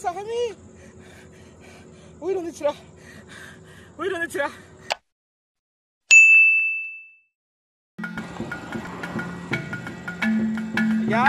சாமி உயிர் வந்துச்சுடா உயிர் வந்துச்சுடா ஐயா